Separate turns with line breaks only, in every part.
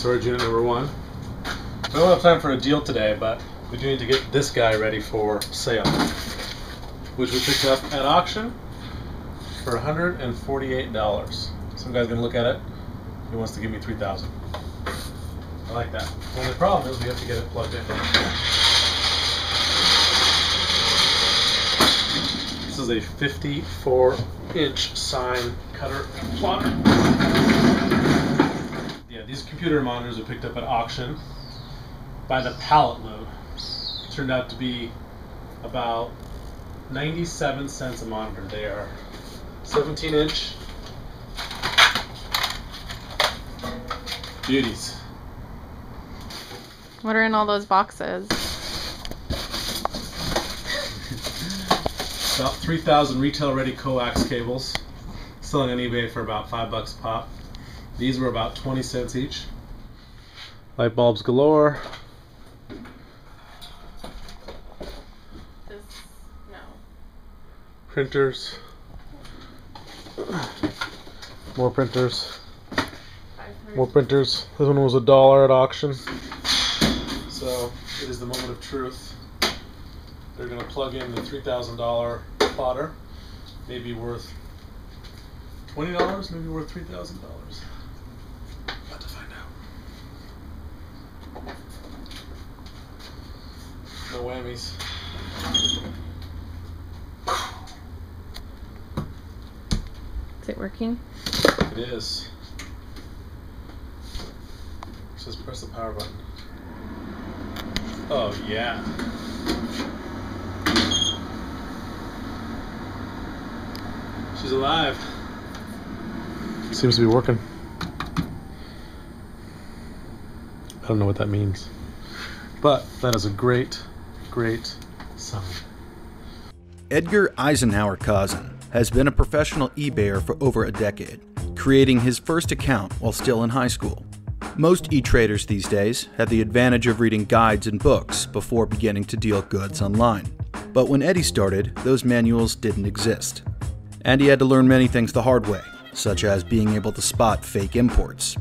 storage unit number one. We don't have time for a deal today, but we do need to get this guy ready for sale, which we picked up at auction for $148. Some guy's gonna look at it. He wants to give me 3000 I like that. The only problem is we have to get it plugged in. This is a 54 inch sign cutter plotter. Computer monitors we picked up at auction by the pallet load. Turned out to be about 97 cents a monitor. They are 17 inch beauties.
What are in all those boxes?
About 3,000 retail ready coax cables, selling on eBay for about five bucks a pop. These were about 20 cents each. Light bulbs galore.
No.
Printers. More printers. More printers. This one was a dollar at auction. So it is the moment of truth. They're going to plug in the $3,000 plotter, maybe worth $20, maybe worth $3,000. No whammies.
Is it working?
It is. Just press the power button. Oh yeah. She's alive. Seems to be working. I don't know what that means. But that is a great, great sign.
Edgar Eisenhower Causin has been a professional eBayer for over a decade, creating his first account while still in high school. Most e-traders these days have the advantage of reading guides and books before beginning to deal goods online. But when Eddie started, those manuals didn't exist. And he had to learn many things the hard way, such as being able to spot fake imports.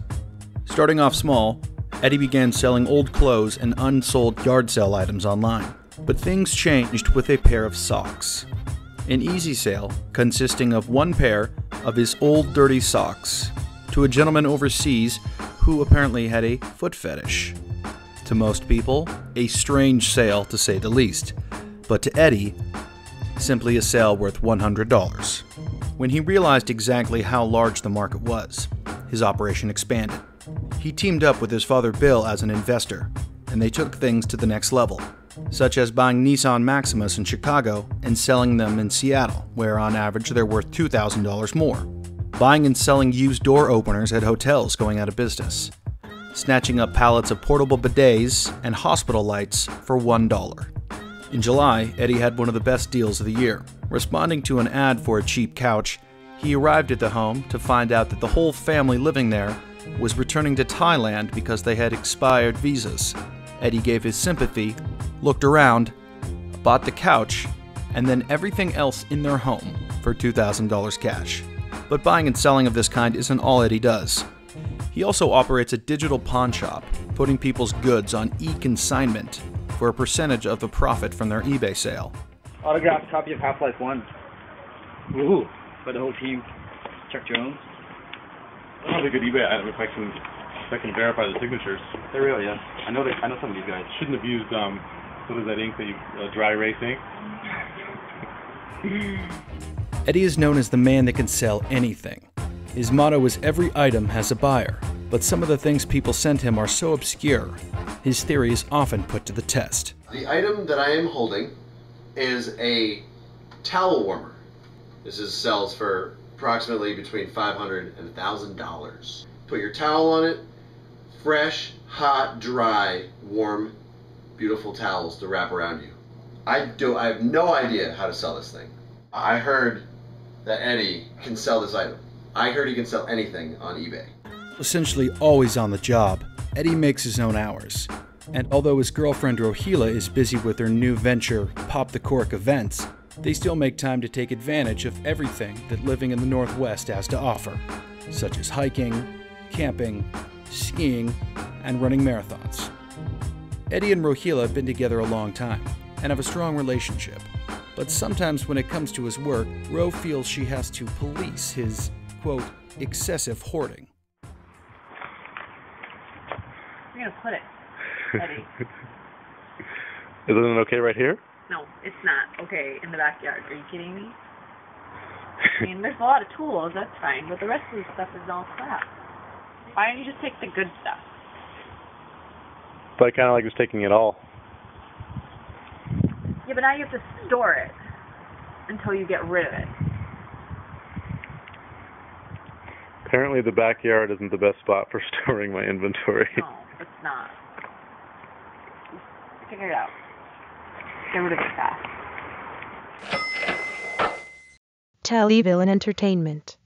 Starting off small, Eddie began selling old clothes and unsold yard sale items online. But things changed with a pair of socks. An easy sale consisting of one pair of his old dirty socks to a gentleman overseas who apparently had a foot fetish. To most people, a strange sale to say the least, but to Eddie, simply a sale worth $100. When he realized exactly how large the market was, his operation expanded. He teamed up with his father Bill as an investor, and they took things to the next level, such as buying Nissan Maximas in Chicago and selling them in Seattle, where on average they're worth $2,000 more, buying and selling used door openers at hotels going out of business, snatching up pallets of portable bidets and hospital lights for $1. In July, Eddie had one of the best deals of the year. Responding to an ad for a cheap couch, he arrived at the home to find out that the whole family living there was returning to Thailand because they had expired visas. Eddie gave his sympathy, looked around, bought the couch, and then everything else in their home for $2,000 cash. But buying and selling of this kind isn't all Eddie does. He also operates a digital pawn shop, putting people's goods on e consignment for a percentage of the profit from their eBay sale.
Autographed copy of Half Life 1. Ooh, for the whole team. Chuck Jones.
That's a good eBay item if I can if I can verify the signatures.
They're real, yeah. I know they, I know some of these guys.
Shouldn't have used um what is that ink that you uh, dry erase ink?
Eddie is known as the man that can sell anything. His motto is every item has a buyer, but some of the things people send him are so obscure, his theory is often put to the test.
The item that I am holding is a towel warmer. This is sells for approximately between 500 and $1,000. Put your towel on it, fresh, hot, dry, warm, beautiful towels to wrap around you. I do I have no idea how to sell this thing. I heard that Eddie can sell this item. I heard he can sell anything on eBay.
Essentially always on the job, Eddie makes his own hours. And although his girlfriend Rohila is busy with her new venture, Pop the Cork events, they still make time to take advantage of everything that living in the Northwest has to offer, such as hiking, camping, skiing, and running marathons. Eddie and Rohila have been together a long time and have a strong relationship. But sometimes when it comes to his work, Ro feels she has to police his, quote, excessive hoarding.
You're gonna put it, Eddie.
Isn't it okay right here?
no, it's not okay in the backyard. Are you kidding me? I mean, there's a lot of tools. That's fine, but the rest of the stuff is all crap. Why don't you just take the good stuff?
But I kind of like just taking it all.
Yeah, but now you have to store it until you get rid of it.
Apparently, the backyard isn't the best spot for storing my inventory.
No, it's not. Figure it out. Get rid of it fast.
Televillain Entertainment.